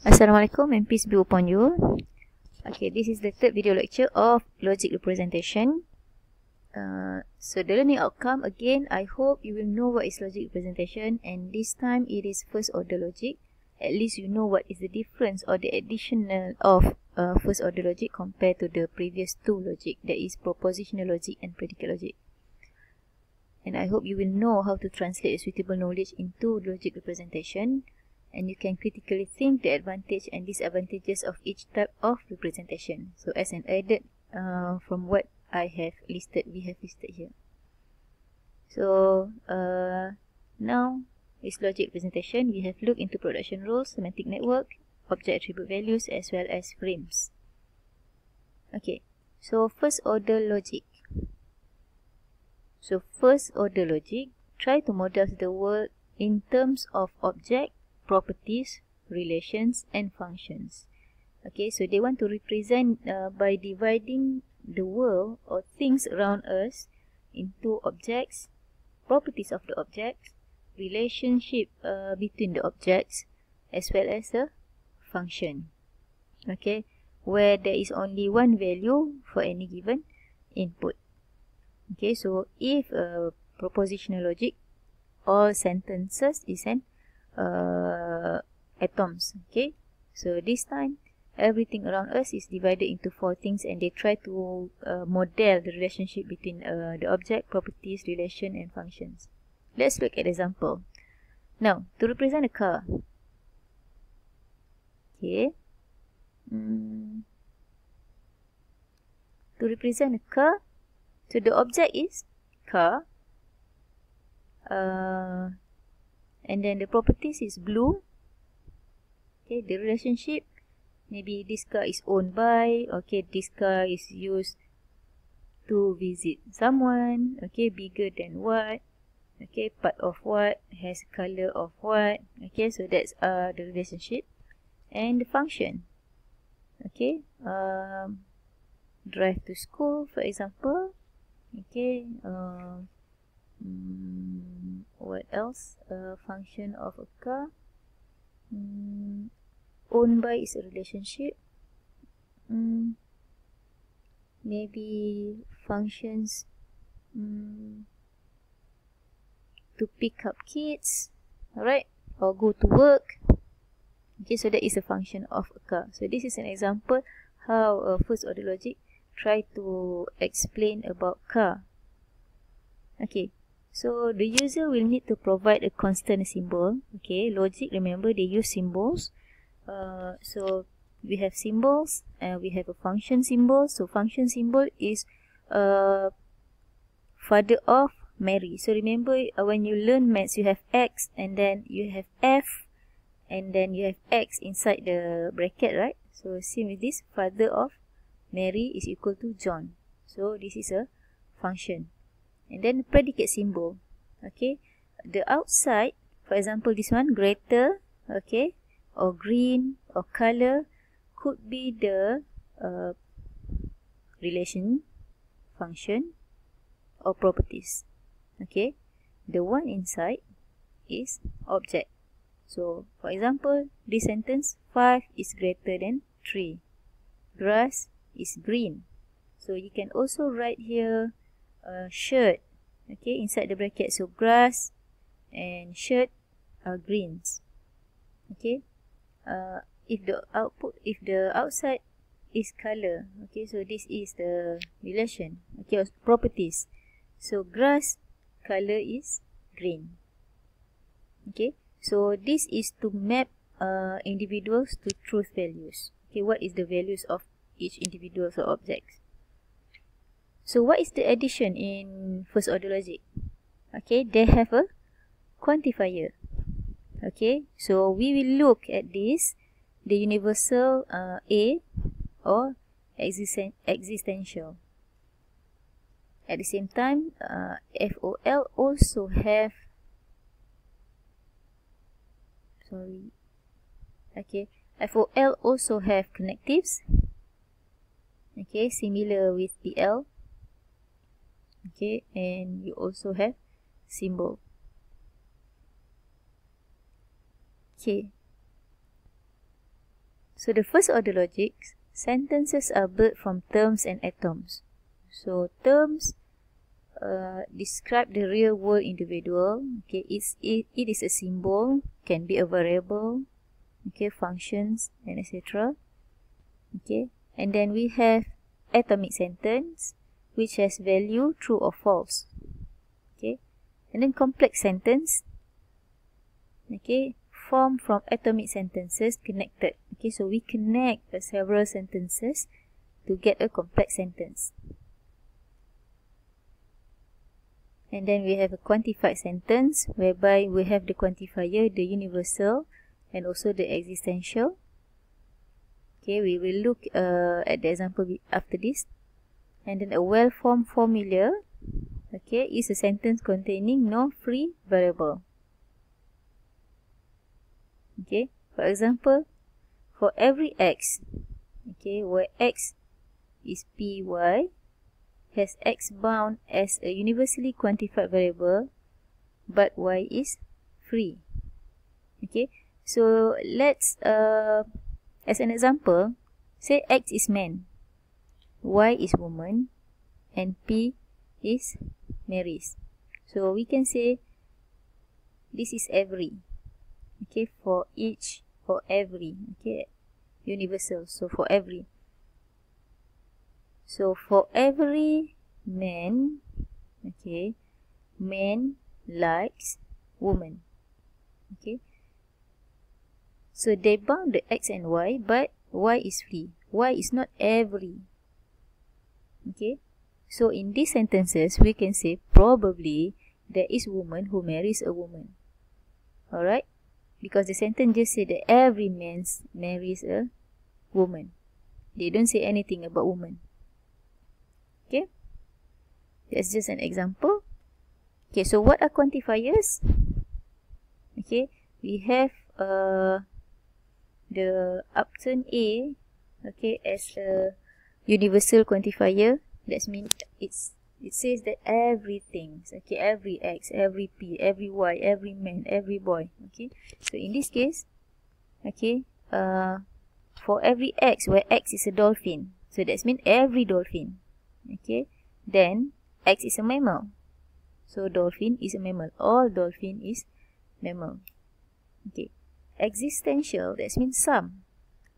Assalamualaikum and peace be upon you. Okay, this is the third video lecture of logic representation. Uh, so the learning outcome, again, I hope you will know what is logic representation and this time it is first order logic. At least you know what is the difference or the additional of uh, first order logic compared to the previous two logic, that is propositional logic and predicate logic. And I hope you will know how to translate suitable knowledge into logic representation and you can critically think the advantage and disadvantages of each type of representation. So as an added uh, from what I have listed, we have listed here. So uh, now is logic presentation. We have looked into production rules, semantic network, object attribute values as well as frames. Okay, so first order logic. So first order logic, try to model the world in terms of object properties, relations and functions. Okay, so they want to represent uh, by dividing the world or things around us into objects, properties of the objects, relationship uh, between the objects as well as a function. Okay, where there is only one value for any given input. Okay, so if a propositional logic, all sentences is an uh, atoms okay? So this time everything around us is divided into four things and they try to uh, model the relationship between uh, the object properties relation and functions. Let's look at example. Now to represent a car. Okay. Mm. to represent a car so the object is car. Uh, and then the properties is blue. Okay the relationship. Maybe this car is owned by okay this car is used to visit someone okay bigger than what okay part of what has color of what okay so that's uh the relationship. And the function okay um drive to school for example okay um mm, what else? A function of a car. Mm, owned by is a relationship. Mm, maybe functions mm, to pick up kids alright? Or go to work. Okay so that is a function of a car. So this is an example how a first order logic try to explain about car. Okay so the user will need to provide a constant symbol. Okay, logic, remember they use symbols. Uh, so we have symbols and we have a function symbol. So function symbol is uh, father of Mary. So remember uh, when you learn maths, you have X and then you have F and then you have X inside the bracket, right? So same with this, father of Mary is equal to John. So this is a function and then predicate symbol. Okay? The outside for example this one greater okay or green or color could be the uh, relation function or properties. Okay? The one inside is object. So for example this sentence 5 is greater than 3 grass is green. So you can also write here uh, shirt. Okay inside the bracket so grass and shirt are greens. Okay uh, if the output if the outside is color okay so this is the relation okay properties. So grass color is green. Okay so this is to map uh, individuals to truth values. Okay what is the values of each individual or objects so what is the addition in first order logic? Okay, they have a quantifier. Okay, so we will look at this, the universal uh, A or existen existential. At the same time, uh, FOL also have sorry okay FOL also have connectives okay similar with PL okay and you also have symbol okay So the first order logic, sentences are built from terms and atoms. So terms uh, describe the real world individual. Okay, it's, it, it is a symbol, can be a variable, okay, functions and etc. Okay, and then we have atomic sentence, which has value true or false. Okay, and then complex sentence. Okay, form from atomic sentences connected. Okay, so we connect the several sentences to get a complex sentence. And then we have a quantified sentence whereby we have the quantifier, the universal, and also the existential. Okay, we will look uh, at the example after this. And then a well-formed formula, okay, is a sentence containing no free variable. Okay, for example, for every x, okay, where x is py, has x bound as a universally quantified variable but y is free okay so let's uh, as an example say x is man y is woman and p is marries so we can say this is every okay for each for every okay universal so for every so for every man, okay, man likes woman. Okay. So they bound the x and y, but y is free. Y is not every. Okay. So in these sentences, we can say probably there is woman who marries a woman. Alright? Because the sentence just say that every man marries a woman. They don't say anything about woman. Okay. That's just an example. Okay, so what are quantifiers? Okay, we have uh, the Upton A, okay, as a universal quantifier. That means it's it says that everything, okay, every X, every P, every Y, every man, every boy, okay. So in this case, okay, uh, for every X, where X is a dolphin, so that means every dolphin, okay then x is a mammal so dolphin is a mammal all dolphin is mammal okay existential that means some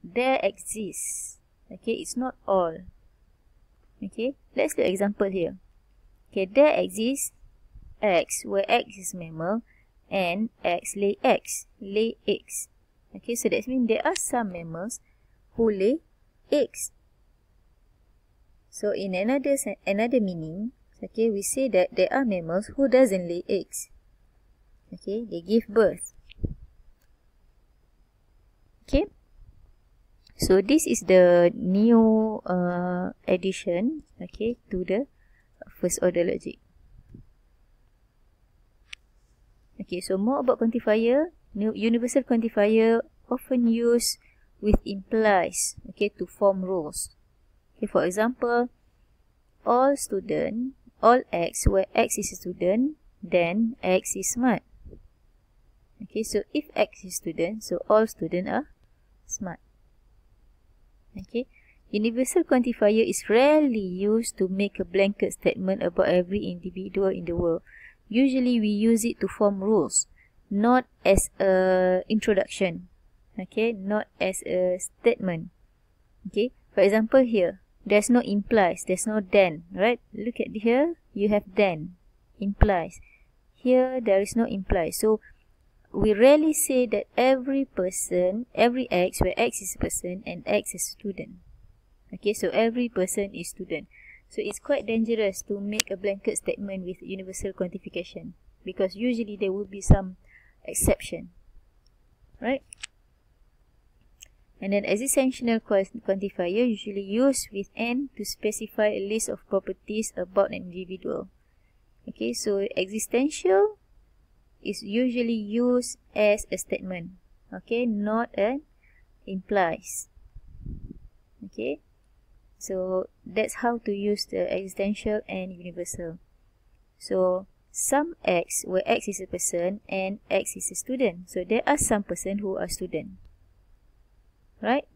there exists okay it's not all okay let's do example here okay there exists x where x is mammal and x lay x lay eggs okay so that means there are some mammals who lay eggs so in another another meaning, okay, we say that there are mammals who doesn't lay eggs. Okay, they give birth. Okay. So this is the new uh, addition, okay, to the first order logic. Okay, so more about quantifier. Universal quantifier often used with implies, okay, to form rules. Okay, for example, all student, all X, where X is a student, then X is smart. Okay, so if X is student, so all student are smart. Okay, universal quantifier is rarely used to make a blanket statement about every individual in the world. Usually we use it to form rules, not as a introduction. Okay, not as a statement. Okay, for example here, there's no implies there's no then right look at here you have then implies here there is no implies so we rarely say that every person every x where x is a person and x is student. Okay so every person is student. So it's quite dangerous to make a blanket statement with universal quantification because usually there will be some exception right? And then existential quantifier usually used with n to specify a list of properties about an individual. Okay, so existential is usually used as a statement. Okay, not an implies. Okay, so that's how to use the existential and universal. So some x where x is a person and x is a student. So there are some person who are student right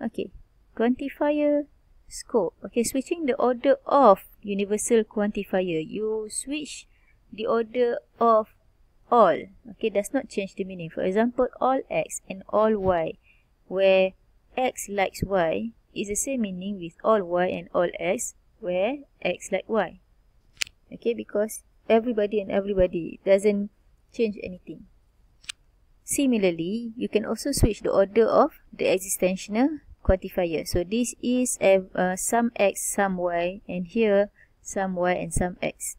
Okay, quantifier scope. Okay, switching the order of universal quantifier. You switch the order of all. Okay, does not change the meaning. For example, all x and all y, where x likes y, is the same meaning with all y and all x, where x like y. Okay, because everybody and everybody doesn't change anything. Similarly, you can also switch the order of the existential quantifier. So this is uh, some x, some y, and here some y and some x.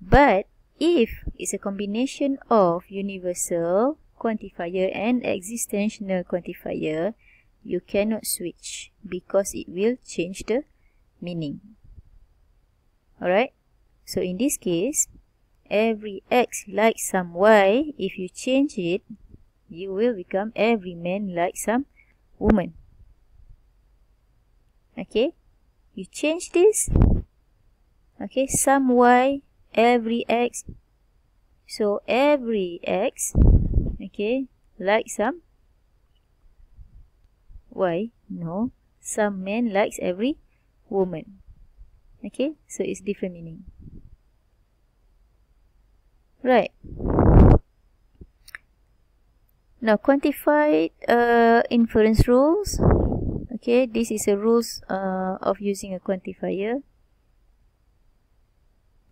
But if it's a combination of universal quantifier and existential quantifier, you cannot switch because it will change the meaning. Alright, so in this case, every x like some y, if you change it, you will become every man like some woman. Okay, you change this. Okay, some y, every x. So every x, okay, like some why No, some man likes every woman. Okay, so it's different meaning. Right. Now, quantified uh, inference rules. Okay, this is a rules uh, of using a quantifier.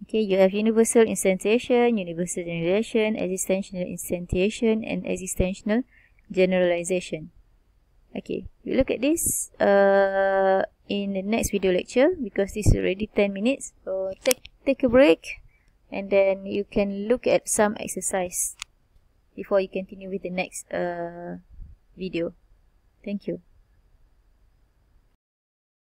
Okay, you have universal instantiation, universal generalization, existential instantiation, and existential generalization. Okay, we look at this uh, in the next video lecture because this is already 10 minutes. So take take a break and then you can look at some exercise before you continue with the next uh, video. Thank you.